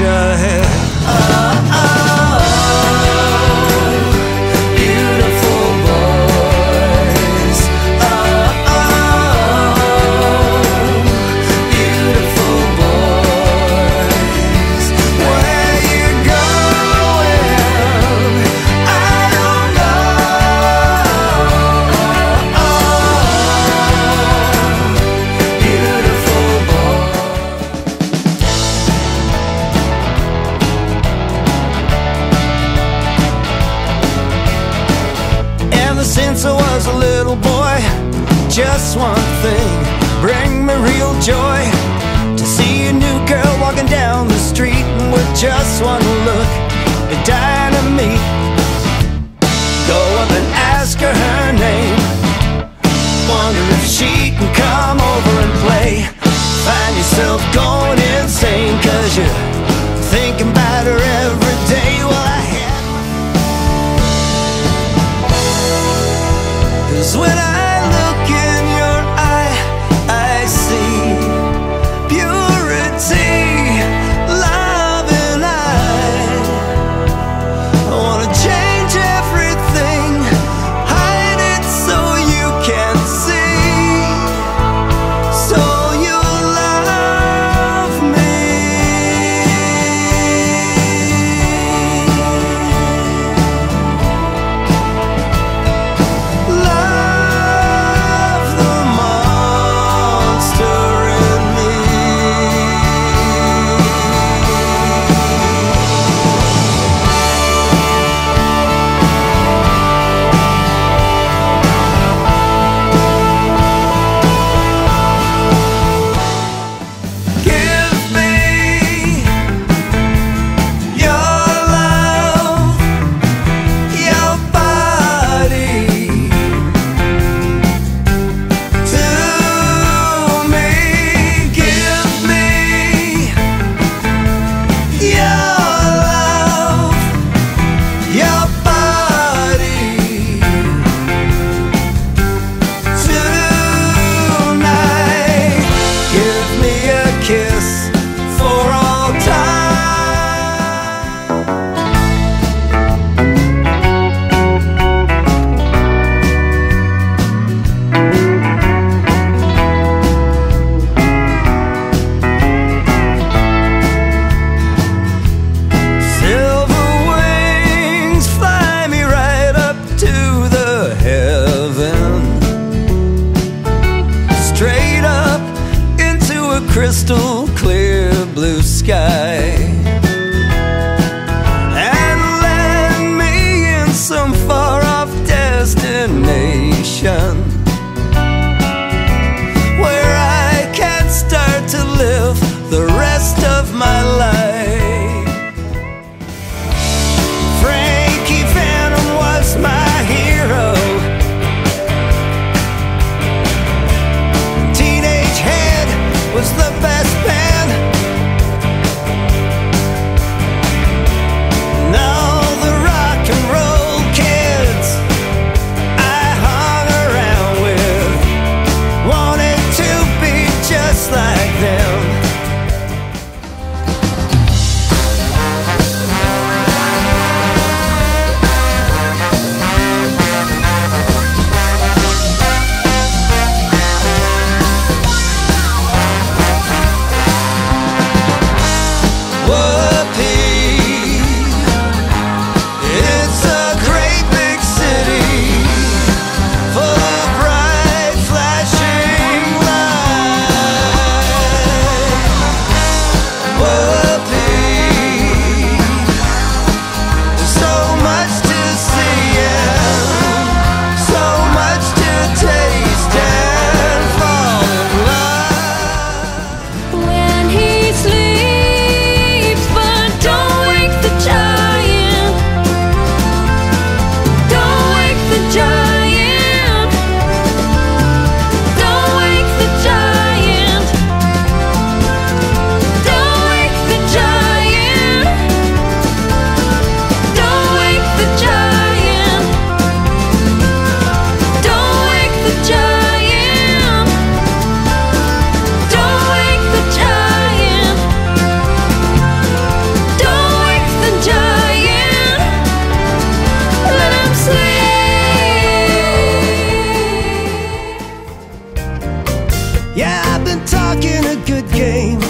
ahead. Oh. Since I was a little boy. Just one thing Bring me real joy. To see a new girl walking down the street And with just one look Be dynamite. Go up and ask her her name. Wonder if she can talking a good game.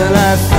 and I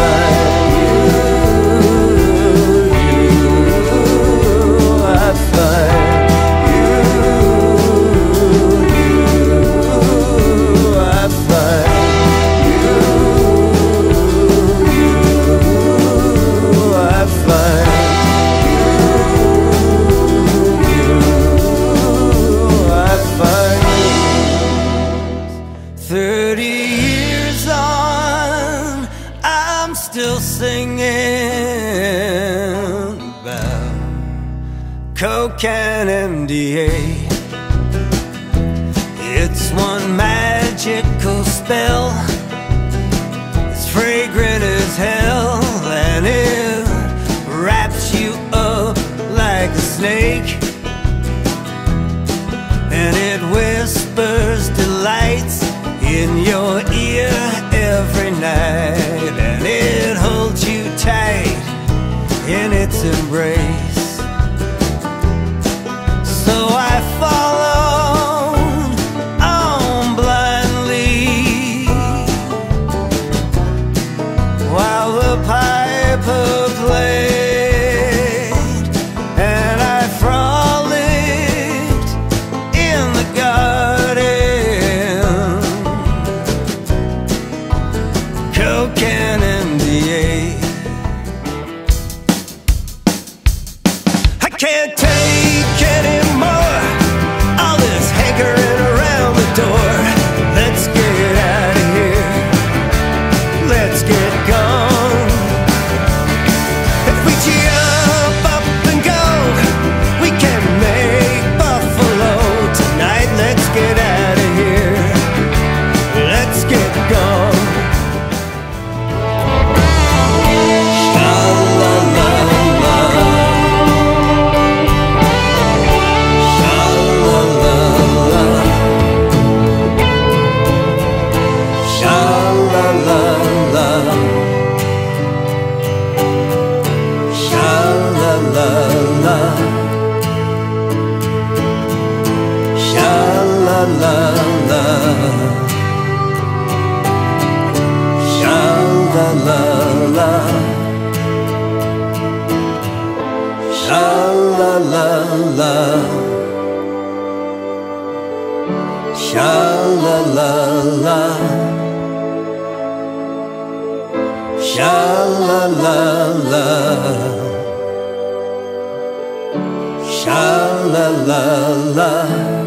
Can MDA. It's one magical spell, it's fragrant as hell, and it wraps you up like a snake. Sha la Sha la Sha la Sha la Sha la